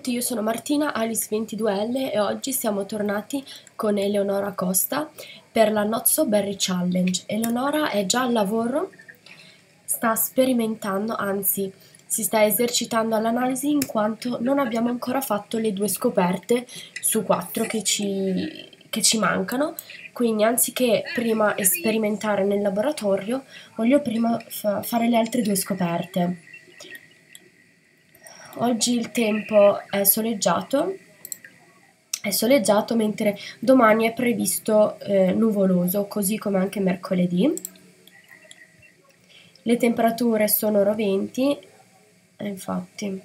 tutti, io sono Martina Alice22L e oggi siamo tornati con Eleonora Costa per la Not So Berry Challenge. Eleonora è già al lavoro, sta sperimentando, anzi si sta esercitando all'analisi in quanto non abbiamo ancora fatto le due scoperte su quattro che ci, che ci mancano, quindi anziché prima sperimentare nel laboratorio, voglio prima fa fare le altre due scoperte. Oggi il tempo è soleggiato, è soleggiato mentre domani è previsto eh, nuvoloso, così come anche mercoledì. Le temperature sono roventi, eh, infatti,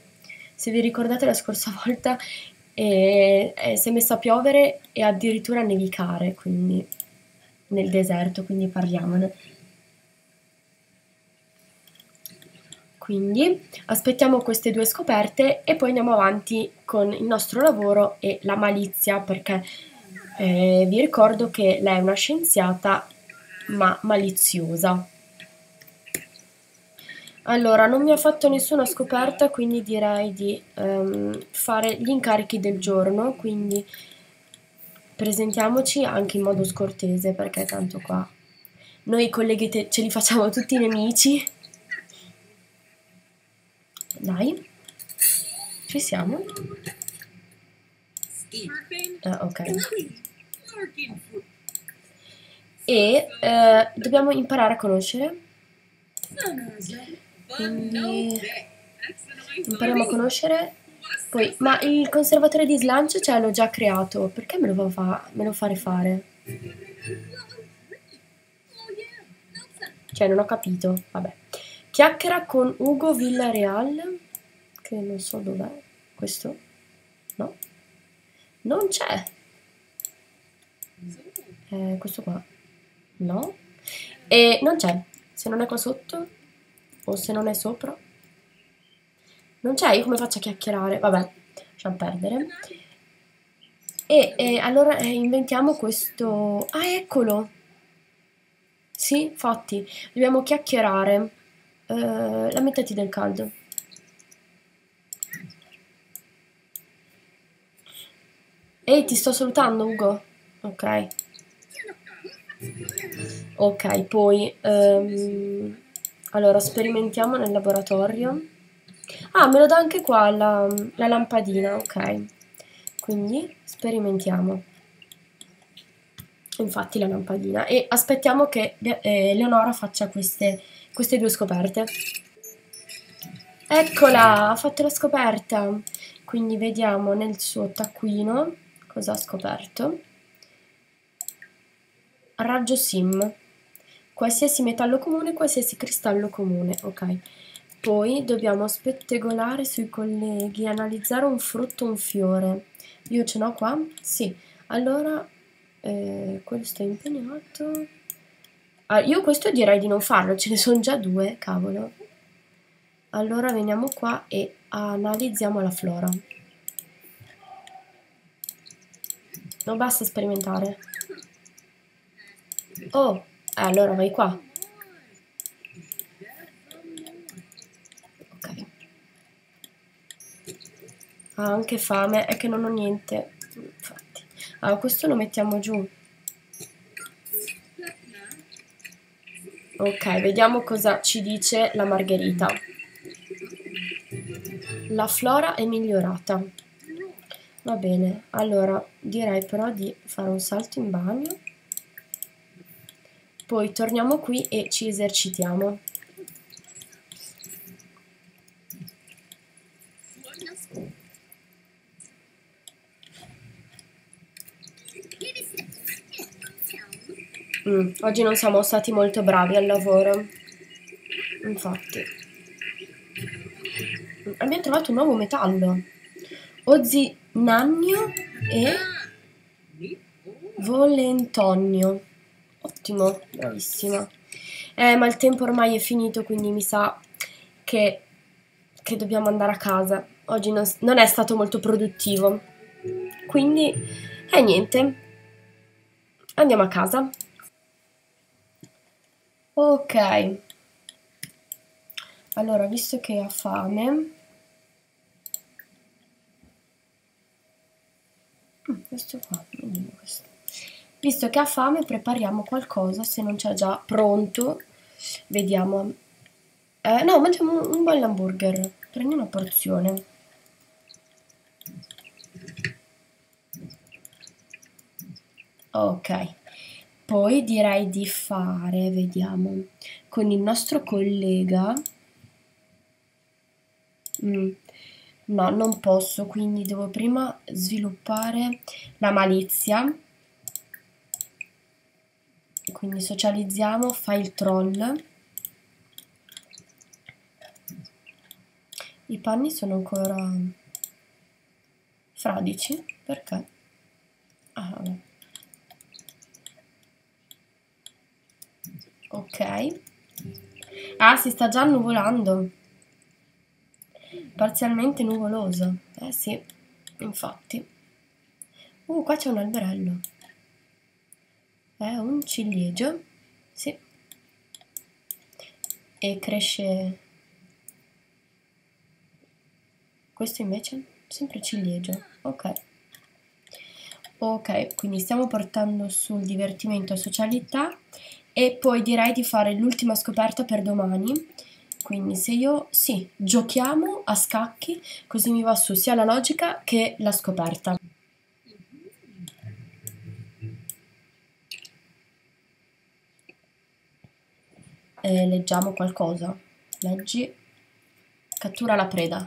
se vi ricordate la scorsa volta eh, si è messa a piovere e addirittura a nevicare, quindi nel deserto, quindi parliamone. Quindi aspettiamo queste due scoperte e poi andiamo avanti con il nostro lavoro e la malizia perché eh, vi ricordo che lei è una scienziata ma maliziosa. Allora, non mi ha fatto nessuna scoperta, quindi direi di um, fare gli incarichi del giorno, quindi presentiamoci anche in modo scortese perché tanto qua noi colleghi ce li facciamo tutti nemici dai. Ci siamo? Ah, ok. E eh, dobbiamo imparare a conoscere. Quindi impariamo a conoscere. Poi, ma il conservatore di slancio cioè, l'ho già creato. Perché me lo, fa, me lo fare fare? Cioè, non ho capito. Vabbè. Chiacchiera con Ugo Villareal, che non so dov'è. Questo? No? Non c'è. Eh, questo qua? No? E non c'è. Se non è qua sotto, o se non è sopra. Non c'è, io come faccio a chiacchierare? Vabbè, lasciamo perdere. E, e allora eh, inventiamo questo... Ah, eccolo! Sì, infatti, dobbiamo chiacchierare. Uh, la mettati del caldo. Ehi, ti sto salutando, Ugo. Ok. Ok, poi... Um, allora, sperimentiamo nel laboratorio. Ah, me lo dà anche qua la, la lampadina, ok. Quindi sperimentiamo. Infatti la lampadina. E aspettiamo che eh, Leonora faccia queste queste due scoperte. Eccola, ha fatto la scoperta. Quindi vediamo nel suo taccuino cosa ha scoperto. Raggio sim. Qualsiasi metallo comune, qualsiasi cristallo comune. Ok. Poi dobbiamo spettegolare sui colleghi, analizzare un frutto, un fiore. Io ce l'ho qua? Sì. Allora, eh, questo è impegnato. Ah, io questo direi di non farlo, ce ne sono già due, cavolo. Allora veniamo qua e analizziamo la flora. Non basta sperimentare. Oh, eh, allora vai qua. Ok. Ha anche fame, è che non ho niente. Infatti. Allora, questo lo mettiamo giù. Ok, vediamo cosa ci dice la margherita. La flora è migliorata. Va bene, allora direi però di fare un salto in bagno. Poi torniamo qui e ci esercitiamo. Mm, oggi non siamo stati molto bravi al lavoro. Infatti. Abbiamo trovato un nuovo metallo. Ozinannio e Volentonio. Ottimo, bravissima. Eh, ma il tempo ormai è finito, quindi mi sa che, che dobbiamo andare a casa. Oggi non, non è stato molto produttivo. Quindi, eh niente. Andiamo a casa. Ok. Allora, visto che ha fame, questo qua, questo. Visto che ha fame prepariamo qualcosa, se non c'è già pronto, vediamo. Eh, no, mangiamo un, un bel hamburger, prendi una porzione. Ok, poi direi di fare, vediamo, con il nostro collega... Mm, no, non posso, quindi devo prima sviluppare la malizia. Quindi socializziamo, fai il troll. I panni sono ancora fradici, perché? Ah, vabbè. Ok. Ah, si sta già nuvolando. Parzialmente nuvoloso. Eh sì, infatti. Uh, qua c'è un alberello. È un ciliegio. Sì. E cresce... Questo invece? Sempre ciliegio. Ok. Ok, quindi stiamo portando sul divertimento socialità e poi direi di fare l'ultima scoperta per domani. Quindi se io, sì, giochiamo a scacchi, così mi va su sia la logica che la scoperta. E leggiamo qualcosa. Leggi. Cattura la preda.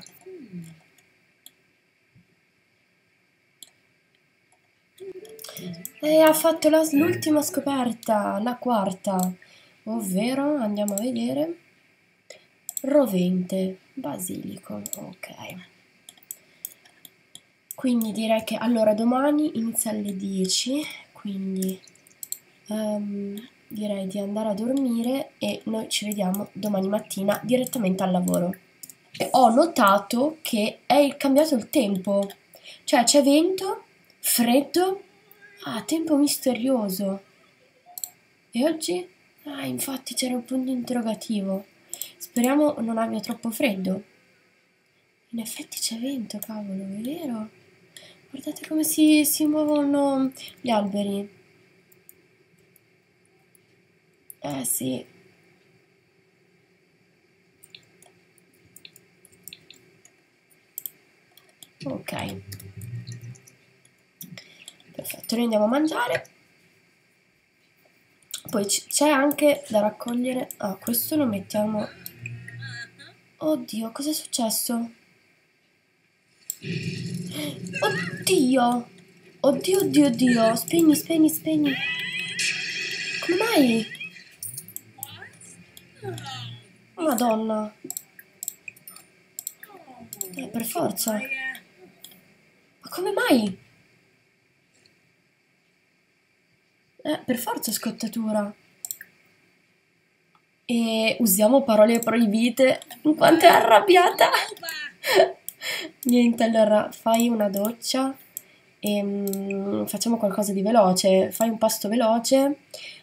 E ha fatto l'ultima scoperta, la quarta, ovvero, andiamo a vedere, rovente, basilico, ok. Quindi direi che, allora, domani inizia alle 10, quindi um, direi di andare a dormire e noi ci vediamo domani mattina direttamente al lavoro. E ho notato che è cambiato il tempo, cioè c'è vento, freddo, Ah, tempo misterioso. E oggi? Ah, infatti c'era un punto interrogativo. Speriamo non abbia troppo freddo. In effetti c'è vento, cavolo, è vero? Guardate come si, si muovono gli alberi. Eh sì. Ok. Perfetto, noi andiamo a mangiare. Poi c'è anche da raccogliere... Ah, questo lo mettiamo... Oddio, cos'è successo? Oddio! Oddio, oddio, oddio! Spegni, spegni, spegni! Come mai? Madonna! Eh, per forza! Ma come mai? Eh, per forza scottatura. E usiamo parole proibite quanto è arrabbiata. Niente, allora fai una doccia e um, facciamo qualcosa di veloce. Fai un pasto veloce,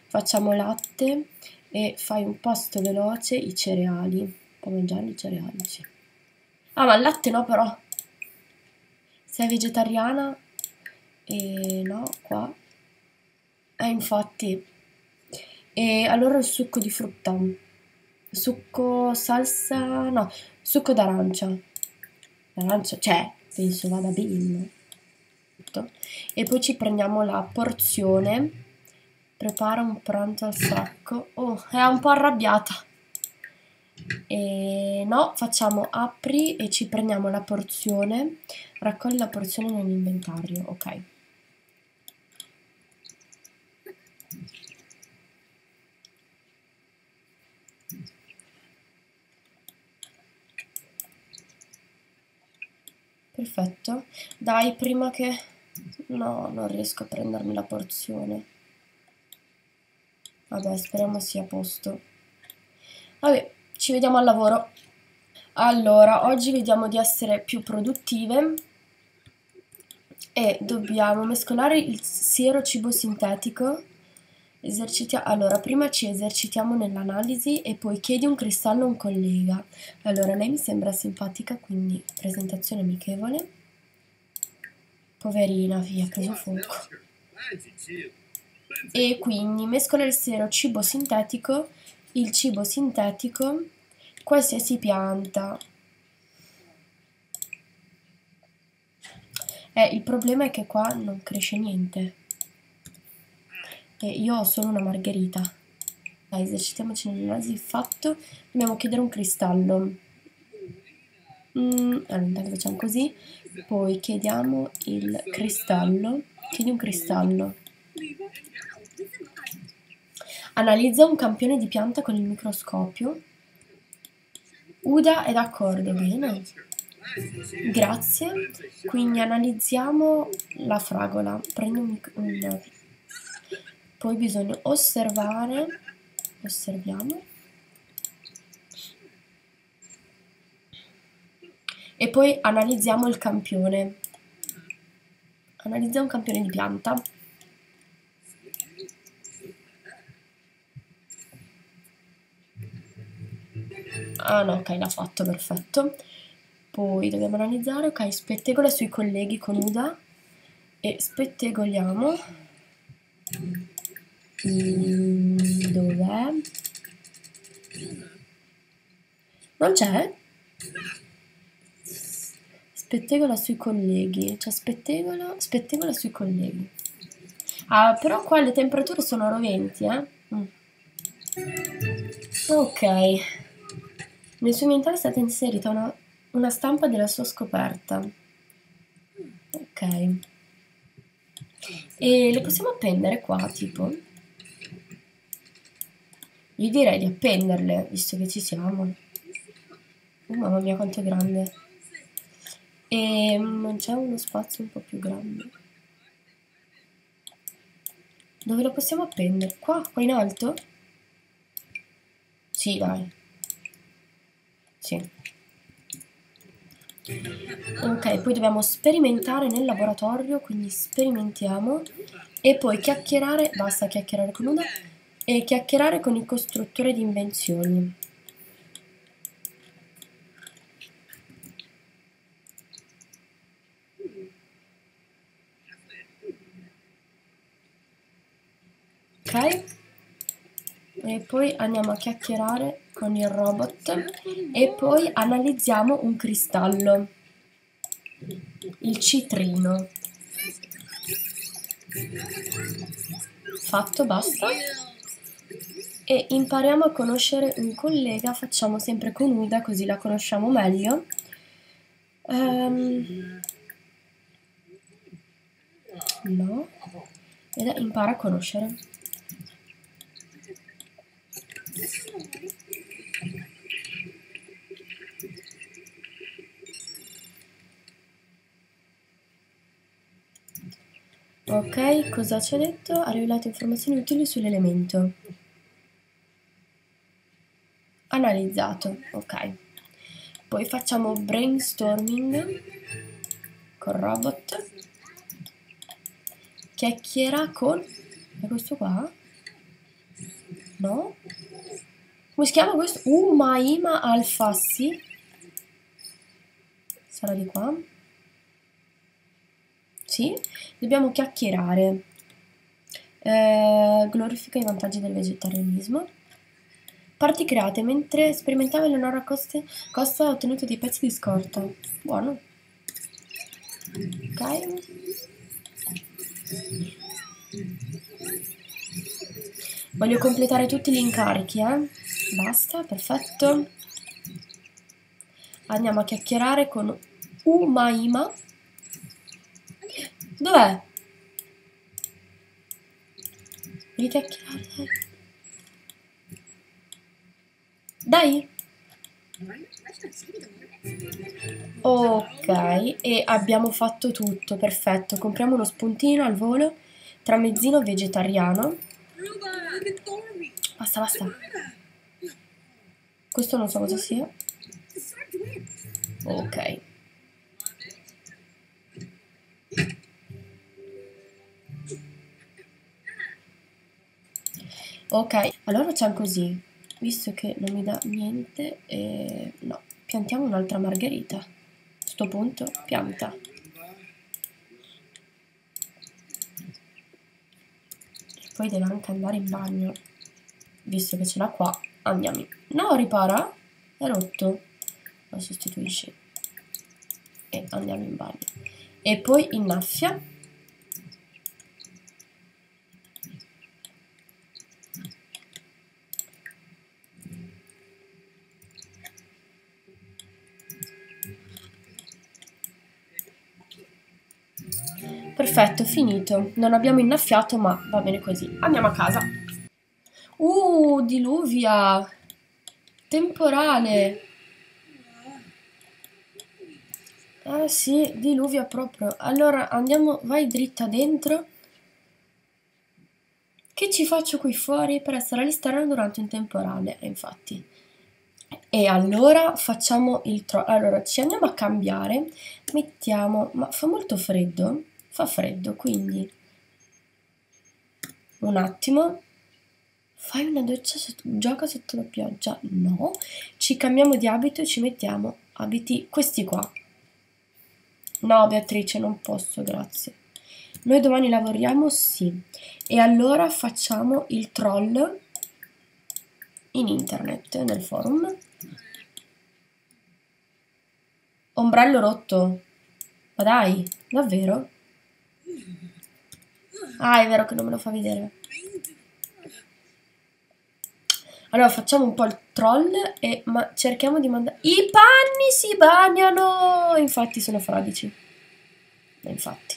facciamo latte e fai un pasto veloce i cereali. Puoi mangiare i cereali, sì. Ah, ma il latte no però. Sei vegetariana? E no, qua eh, infatti. E allora il succo di frutta. Succo salsa... no, succo d'arancia. L'arancia, cioè, penso vada bene. E poi ci prendiamo la porzione. Prepara un pranzo al sacco. Oh, è un po' arrabbiata. E no, facciamo apri e ci prendiamo la porzione. Raccogli la porzione nell'inventario. Ok. Perfetto. Dai, prima che... No, non riesco a prendermi la porzione. Vabbè, speriamo sia a posto. Vabbè, ci vediamo al lavoro. Allora, oggi vediamo di essere più produttive e dobbiamo mescolare il siero cibo sintetico Esercitiamo, allora, prima ci esercitiamo nell'analisi e poi chiedi un cristallo a un collega. Allora, lei mi sembra simpatica, quindi presentazione amichevole. Poverina, via, ha preso fuoco. E quindi mescola il sero cibo sintetico, il cibo sintetico, qualsiasi pianta. Eh, il problema è che qua non cresce niente. E io ho solo una margherita. Dai, esercitiamoci nell'analisi. Fatto. Dobbiamo chiedere un cristallo. Mm, allora, intanto facciamo così. Poi chiediamo il cristallo. Chiedi un cristallo. Analizza un campione di pianta con il microscopio. Uda è d'accordo, bene. Grazie. Quindi analizziamo la fragola. Prendo un, un... Poi bisogna osservare. Osserviamo. E poi analizziamo il campione. Analizziamo un campione di pianta. Ah no, ok, l'ha fatto, perfetto. Poi dobbiamo analizzare, ok, spettegola sui colleghi con Uda e spettegoliamo. Mm, dov'è? Non c'è? Spettegola sui colleghi, cioè spettegola, spettegola sui colleghi. Ah, però qua le temperature sono roventi, eh? Mm. Ok. Nel suo inventario è stata inserita una, una stampa della sua scoperta. Ok. E le possiamo appendere qua, tipo? Io direi di appenderle, visto che ci siamo. Oh, mamma mia, quanto è grande. E non c'è uno spazio un po' più grande. Dove lo possiamo appendere? Qua? Qua in alto? Sì, dai. Sì. Ok, poi dobbiamo sperimentare nel laboratorio, quindi sperimentiamo. E poi chiacchierare, basta chiacchierare con una, e chiacchierare con il costruttore di invenzioni. Ok? E poi andiamo a chiacchierare con il robot e poi analizziamo un cristallo, il citrino. Fatto, basta. E impariamo a conoscere un collega, facciamo sempre con Uda così la conosciamo meglio. Um, no. Ed impara a conoscere. Ok, cosa ci ha detto? Ha rivelato informazioni utili sull'elemento. Analizzato, ok. Poi facciamo brainstorming con robot. Chiacchiera con... È questo qua? No? Come si chiama questo? Umaima Alfassi. Sarà di qua? Sì, dobbiamo chiacchierare. Eh, glorifica i vantaggi del vegetarianismo. Parti create mentre sperimentava Eleonora Costa, Costa ha ottenuto dei pezzi di scorta. Buono. Ok. Voglio completare tutti gli incarichi, eh. Basta, perfetto. Andiamo a chiacchierare con Umaima. Dov'è? Devi chiacchierare. Dai. Ok, e abbiamo fatto tutto, perfetto. Compriamo uno spuntino al volo, tramezzino vegetariano. Basta, basta. Questo non so cosa sia. Ok. Ok, allora facciamo così visto che non mi dà niente eh, no. Piantiamo un'altra margherita. A questo punto pianta. E poi deve anche andare in bagno. Visto che ce l'ha qua andiamo in... no ripara. È rotto. La sostituisci e andiamo in bagno. E poi innaffia Perfetto, finito. Non abbiamo innaffiato, ma va bene così. Andiamo a casa. Uh, diluvia. Temporale. Ah sì, diluvia proprio. Allora andiamo, vai dritta dentro. Che ci faccio qui fuori per essere all'esterno durante un temporale? Eh, infatti. E allora facciamo il tro... Allora ci andiamo a cambiare. Mettiamo... Ma fa molto freddo? Fa freddo, quindi... Un attimo. Fai una doccia, sotto... gioca sotto la pioggia? No. Ci cambiamo di abito e ci mettiamo abiti questi qua. No, Beatrice, non posso, grazie. Noi domani lavoriamo? Sì. E allora facciamo il troll in internet, nel forum. Ombrello rotto. Ma dai, davvero? Ah, è vero che non me lo fa vedere. Allora facciamo un po' il troll e ma cerchiamo di mandare... I panni si bagnano! Infatti sono fradici. Infatti.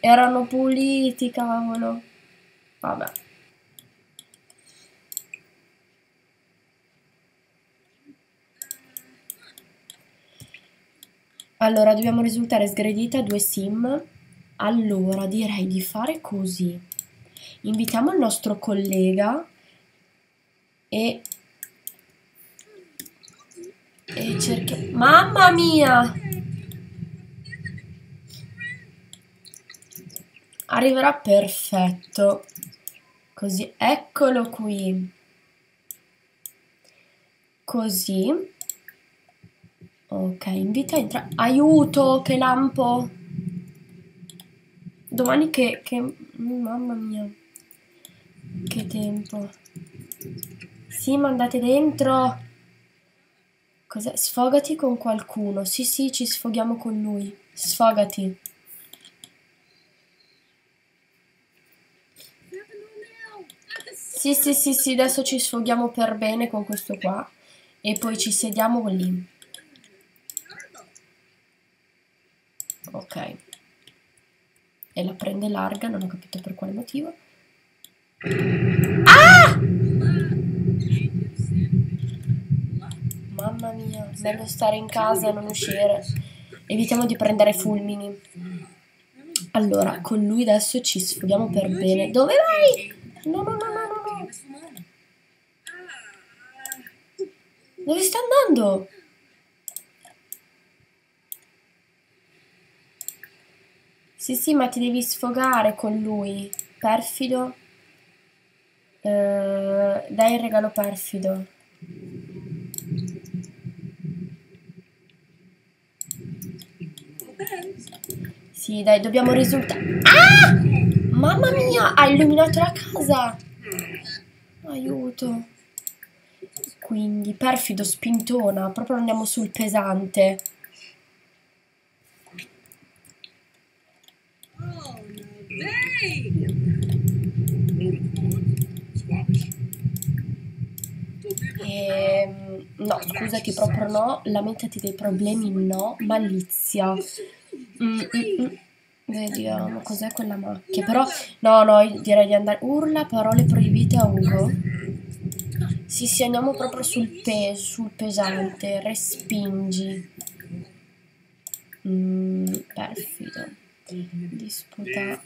Erano puliti, cavolo. Vabbè. Allora, dobbiamo risultare sgredita due sim. Allora, direi di fare così. Invitiamo il nostro collega e, e cerchiamo... Mamma mia! Arriverà perfetto. Così, eccolo qui. Così. Ok, invita a entrare. Aiuto, che lampo! Domani che, che... Mamma mia. Che tempo. Sì, ma andate dentro. Cos'è? Sfogati con qualcuno. Sì, sì, ci sfoghiamo con lui. Sfogati. Sì, sì, sì, sì, adesso ci sfoghiamo per bene con questo qua. E poi ci sediamo lì. Ok. E la prende larga, non ho capito per quale motivo. Ah! Mamma mia, meglio stare in casa e non uscire. Evitiamo di prendere fulmini. Allora, con lui adesso ci sfoghiamo per bene. Dove vai? No, no, no, no, no. Dove sta andando? Sì, sì, ma ti devi sfogare con lui. Perfido. Eh, dai il regalo perfido. Sì, dai, dobbiamo risultare. Ah! Mamma mia, ha illuminato la casa. Aiuto. Quindi, perfido, spintona. Proprio andiamo sul pesante. Ehm, no, scusati, proprio no. Lamentati dei problemi, no. Malizia. Mm, mm, mm. Vediamo cos'è quella macchia. Però, no, no, direi di andare. Urla parole proibite a Ugo. Sì, sì, andiamo proprio sul peso, sul pesante. Respingi. Mm, perfido. Disputa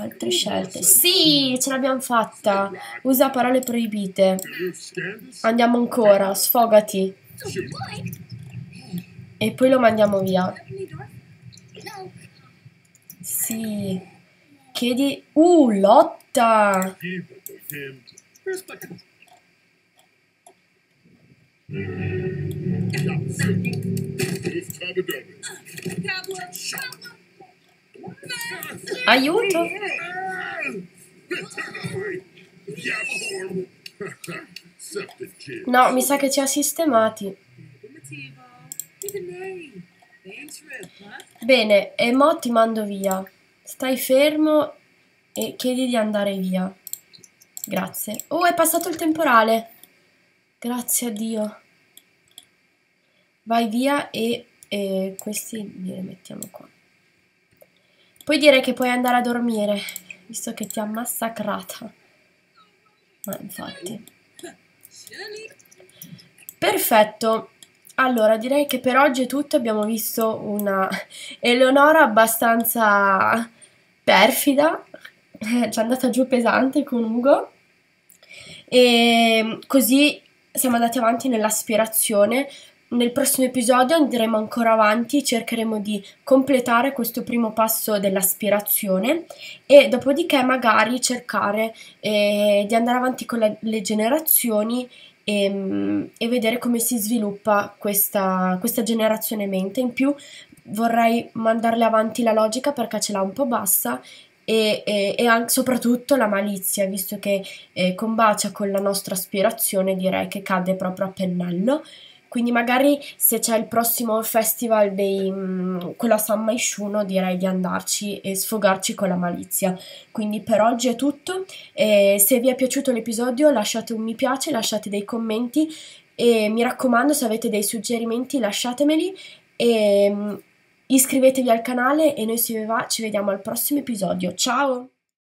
altre scelte. Sì, ce l'abbiamo fatta. Usa parole proibite. Andiamo ancora, sfogati. E poi lo mandiamo via. Sì. Chiedi... Uh, lotta! Aiuto! No, mi sa che ci ha sistemati. Bene, e mo ti mando via. Stai fermo e chiedi di andare via. Grazie. Oh, è passato il temporale. Grazie a Dio. Vai via e, e questi li rimettiamo qua. Poi direi che puoi andare a dormire, visto che ti ha massacrata. Ma infatti. Perfetto. Allora, direi che per oggi è tutto. Abbiamo visto una Eleonora abbastanza perfida. Ci è andata giù pesante con Ugo. E così siamo andati avanti nell'aspirazione nel prossimo episodio andremo ancora avanti, cercheremo di completare questo primo passo dell'aspirazione e dopodiché magari cercare eh, di andare avanti con la, le generazioni e, mm, e, vedere come si sviluppa questa, questa generazione mente. In più vorrei mandarle avanti la logica perché ce l'ha un po' bassa e, e, e anche, soprattutto la malizia, visto che eh, combacia con la nostra aspirazione, direi che cade proprio a pennello. Quindi magari se c'è il prossimo festival dei mh, mm, quello a San Maisciuno direi di andarci e sfogarci con la malizia. Quindi per oggi è tutto. E se vi è piaciuto l'episodio lasciate un mi piace, lasciate dei commenti e mi raccomando se avete dei suggerimenti lasciatemeli e mh, iscrivetevi al canale e noi ci vediamo al prossimo episodio. Ciao!